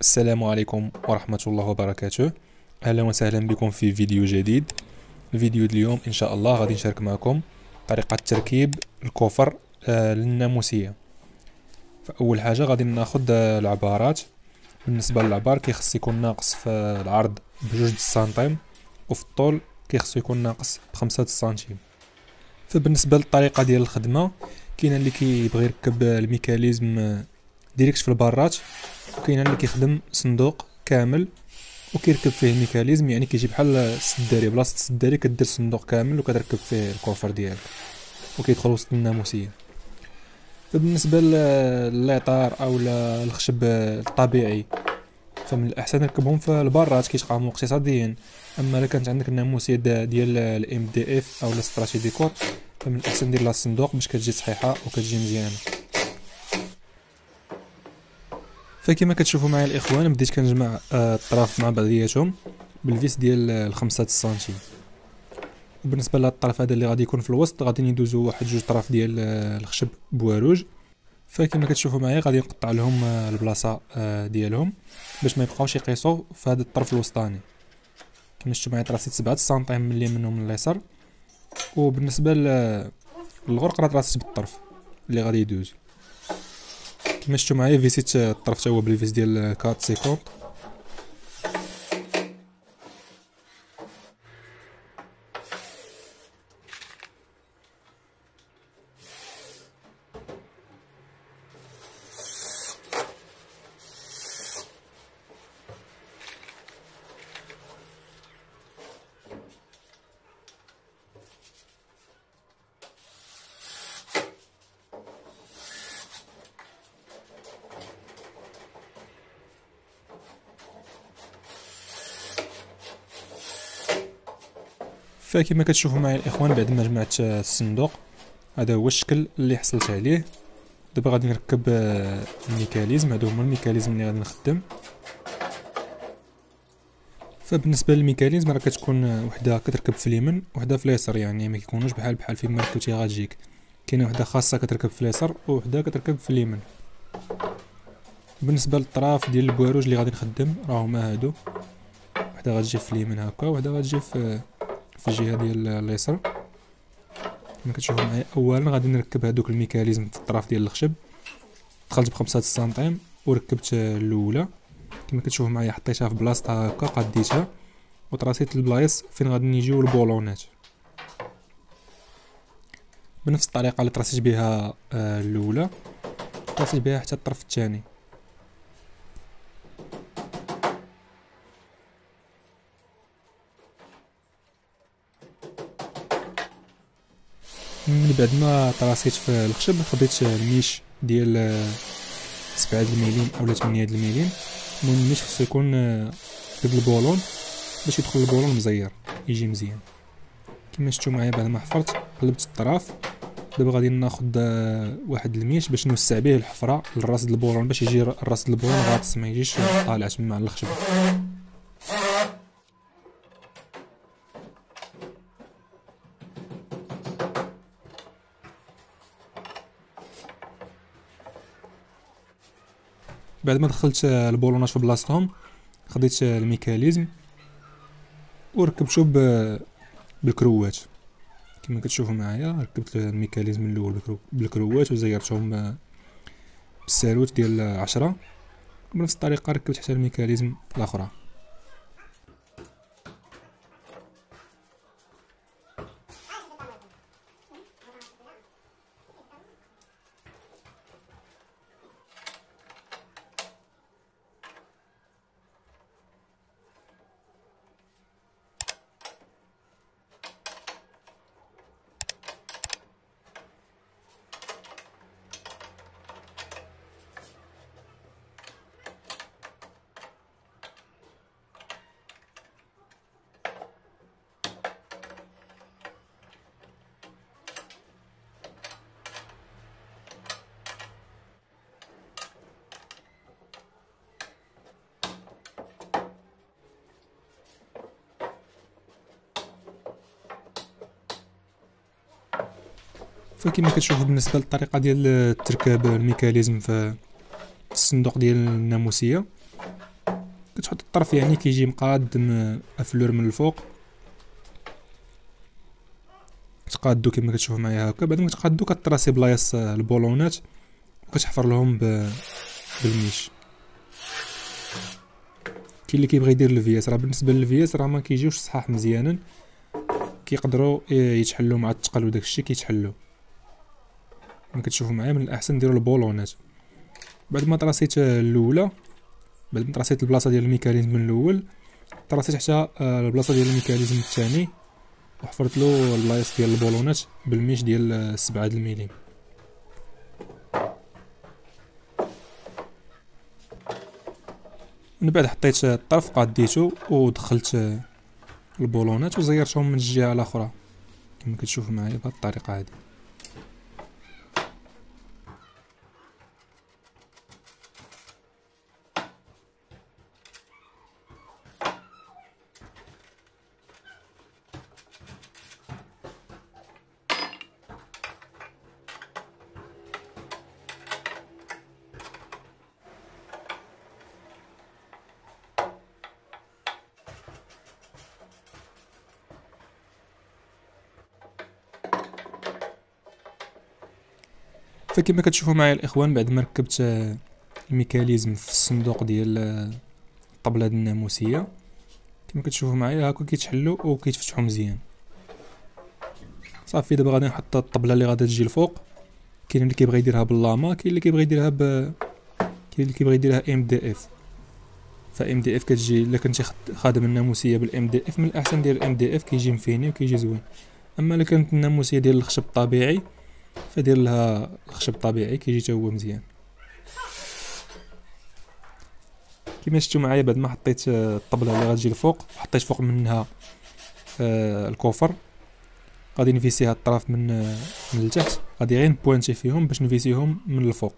السلام عليكم ورحمة الله وبركاته. أهلا وسهلا بكم في فيديو جديد. الفيديو اليوم إن شاء الله غادي نشارك معكم طريقة تركيب ال coffre آه، للناموسية. فأول حاجة غادي ناخد آه، العبارات. بالنسبة للعبار كيخص يكون ناقص في العرض بجوج السنتيم وفي الطول كيخص يكون ناقص بخمسة السنتيم فبالنسبة للطريقة ديال الخدمة كاين اللي كيبغي يركب ال mécanisme direct في البارات وكاين اللي كيخدم صندوق كامل وكيركب فيه ال mécanisme يعني كيجي بحال السداري بلاصة السداري كدير صندوق كامل وكتركب فيه ال coffre ديالك وكيدخل وسط الناموسيه فبالنسبة للإطار أو الخشب الطبيعي فمن الأحسن نركبهم في البارات كيتقاموا اقتصاديا. أما إلا كانت عندك الناموسية ديال ال MDF أو ال stratifié décor فمن الأحسن دير لها الصندوق باش كتجي صحيحة وكتجي مزيانة. فكما كتشوفوا معايا الإخوان بديت كنجمع آه، الطراف مع بعضياتهم بال vis ديال الخمسة السنتيم وبالنسبة للطرف هذا اللي غادي يكون في الوسط غادي ندوزو واحد جوج طراف ديال آه، الخشب bois rouge. فكما كتشوفوا معايا غادي نقطع لهم آه، البلاصة ديالهم باش ما يبقاوش يقيسوا في هذا الطرف الوسطاني. كما شفتوا معايا تراسيت سبعة سنتيم من اليمين ومن اليسار. وبالنسبة للغرق راه تراسيت بالطرف اللي غادي يدوز. كما شفتوا معايا فيسيت الطرف تا هو بال vis ديال 450 فكما كتشوفوا معايا الإخوان بعد ما جمعت الصندوق. هذا هو الشكل اللي حصلت عليه. دابا غادي نركب آه، ال mécanisme. هادو هما ال mécanisme اللي غادي نخدم. فبالنسبة لل mécanisme راه كتكون وحدة كتركب في اليمين وحدة في اليسار. يعني ما كيكونوش بحال بحال فين ركبتي غتجيك كاينة وحدة خاصة كتركب في اليسار وحده كتركب في اليمين بالنسبة للطراف ديال ال bois rouge اللي غادي نخدم راهما هادو. وحدة غتجي في اليمين هكا وحدة غتجي في في الجهة ديال اليسار. كما كتشوفوا معايا. اولا غادي نركب هذوك ال mécanisme في الطرف ديال الخشب. دخلت بخمسة سنتيم وركبت الأولى. كما كتشوفوا معايا حطيتها في بلاصتها هكا قديتها. وطراسيت البلايص فين غادي يجيو البولونات. بنفس الطريقة اللي تراسيت بها آه، الأولى. تراسيت بها حتى الطرف الثاني. من بعد ما طراسيت في الخشب خديت الميش ديال سبعة المليم اولا تمنية المليم المهم الميش خصو يكون قد البولون. باش يدخل البولون مزير يجي مزيان. كما شفتوا معايا بعد ما حفرت قلبت الطراف. دابا غادي ناخد واحد الميش باش نوسع به الحفرة للراس د البولون. باش يجي الراس د البولون غاطس ما يجيش طالع تما على الخشب. بعد ما دخلت البولونات في بلاصتهم خديت ال mécanisme وركبتو بالكروات. كما كتشوفوا معايا ركبت ال mécanisme الأول بالكروات وزيرتهم بالساروت ديال عشرة. بنفس الطريقة ركبت حتى ال mécanisme الأخرى. فكما كتشوفوا بالنسبة للطريقة ديال تركاب ال mécanisme في الصندوق ديال الناموسية كتحط الطرف يعني كيجي مقاد à fleur من الفوق. تقادو كما كتشوفوا معايا هكا. بعد ما تقادو كطراسي بلايص البولونات وكتحفر لهم ب... بالميش. كاين اللي كيبغي يدير الفياس. راه بالنسبة للفياس راه ما كيجيوش صحاح مزيانا. كيقدروا يتحلوا مع الثقل وداك الشيء كيتحلوا. كما كتشوفوا معايا من الاحسن نديروا البولونات بعد ما طراسيت الاولى بعد ما طراسيت البلاصه ديال ال mécanisme من الأول طراسيت حتى البلاصه ديال ال mécanisme الثاني وحفرت له البلايص ديال البولونات بالميش ديال سبعة الميليم من بعد حطيت الطرف قاديتو ودخلت البولونات وزيرتهم من الجهه الاخرى كما كتشوفوا معايا بهذه الطريقة هذه فكما كتشوفوا معايا الإخوان بعد ما ركبت ال mécanisme في الصندوق ديال الطبلة الناموسية. كما كتشوفوا معايا هكا كيتحلوا وكيتفتحوا مزيان. صافي دابا غادي نحط الطبلة اللي غادي تجي الفوق. كاين اللي كيبغي يديرها باللاما كاين اللي كيبغي يديرها ب كاين اللي كيبغي يديرها ام دي اف فا ام دي اف كتجي إلا كنتي خادم الناموسية بال MDF من الأحسن دير ال MDF كيجي مفيني وكيجي زوين. أما إلا كانت الناموسية ديال الخشب الطبيعي فدير لها الخشب الطبيعي؟ كيجي حتى هو مزيان. كما شفتوا معايا بعد ما حطيت آه، الطبلة اللي غتجي الفوق حطيت فوق منها آه، ال coffre. غادي نفيسيها الطرف من آه، من التحت. غادي غير نبوانتي فيهم باش نفيسيهم من الفوق.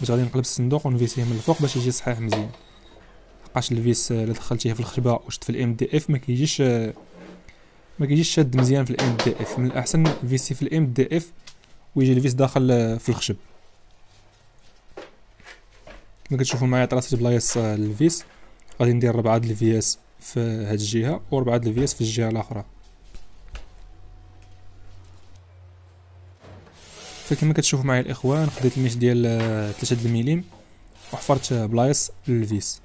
باش غادي نقلب الصندوق ونفيسيه من الفوق باش يجي صحيح مزيان. حقاش ال vis اللي دخلتيه في الخشبة وشت في ال MDF ما كيجيش ما كيجيش شاد مزيان في ال MDF من الأحسن فيسي في ال MDF ويجي ال vis داخل في الخشب. كما كتشوفوا معايا طراسيت بلايص ال vis غادي ندير ربعة د الفياس في هاد الجهة وربعة د الفياس في الجهة الأخرى. فكما كتشوفوا معايا الإخوان خديت الميش ديال 3 الميليم وحفرت بلايص لل vis.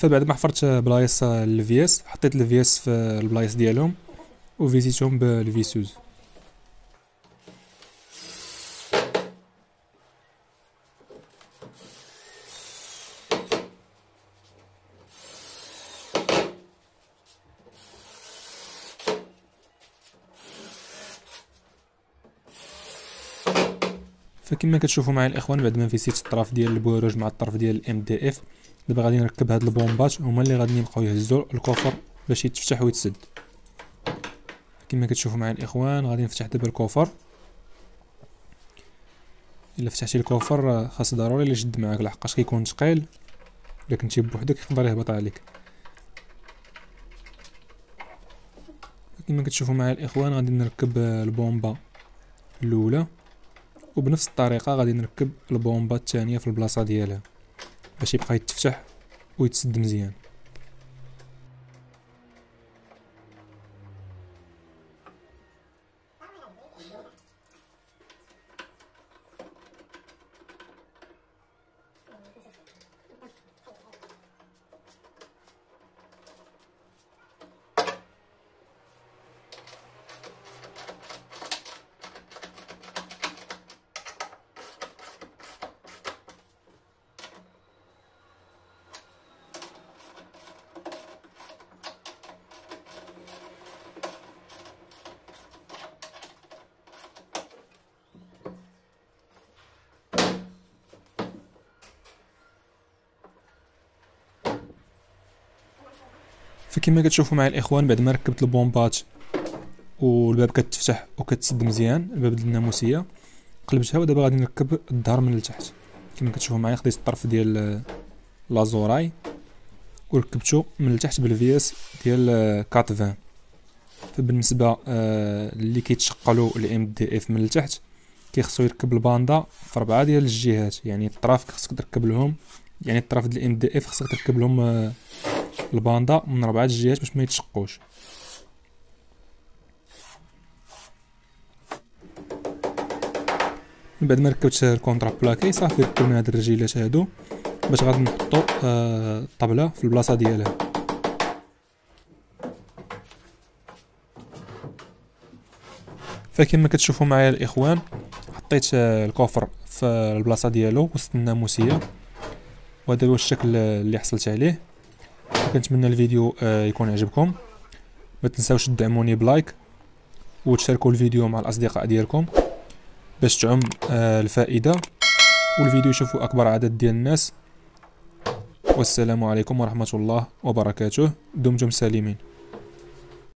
فبعد ما حفرت بلايص الفياس حطيت الفياس في البلايص ديالهم وفيسيتهم بال visseuse فكما كتشوفوا معايا الإخوان بعد ما فيسيت الطرف ديال ال bois rouge مع الطرف ديال ال MDF دابا غادي نركب هاد البومبات هما اللي غادي يبقاو يهزوا الكوفر باش يتفتح ويتسد. كما كتشوفوا معايا الإخوان غادي نفتح دابا الكوفر. إلا فتحتي الكوفر خاص ضروري اللي يشد معاك لحقاش كيكون ثقيل إلا كنتي بوحدك يقدر يهبط عليك. كما كتشوفوا معايا الإخوان غادي نركب البومبا الأولى. وبنفس الطريقة غادي نركب البومبا الثانية في البلاصة ديالها. باش يبقى يتفتح ويتسد مزيان. فكما كتشوفوا معايا الإخوان بعد ما ركبت البومبات والباب كتفتح وكتسد مزيان الباب الناموسيه قلبتها ودابا غادي نركب الظهر من التحت كما كتشوفوا معايا خديت الطرف ديال l'isorel وركبته من التحت بالفياس ديال quatre-vingts. فبالنسبة آه اللي كيتشقلوا ال MDF من التحت كيخصو يركب الباندا في ربعة ديال الجهات. يعني الطراف خصك تركب لهم يعني الطراف ديال ال MDF خصك تركب لهم آه الباندا من ربعة الجهات باش ما يتشقوش. من بعد ما ركبت ال contreplaqué صافي ركبنا هاد الرجيلات هادو باش غادي نحطو آه الطبله في البلاصة ديالها. فكما كتشوفوا معايا الإخوان حطيت آه، الكوفر في البلاصة ديالو وسط الناموسيه وهذا هو الشكل اللي حصلت عليه. كنتمنى الفيديو آه، يكون عجبكم ما تنساوش تدعموني بلايك وتشاركوا الفيديو مع الأصدقاء ديالكم باش تعم آه، الفائدة. والفيديو يشوفوا أكبر عدد ديال الناس. والسلام عليكم ورحمة الله وبركاته. دمتم سالمين.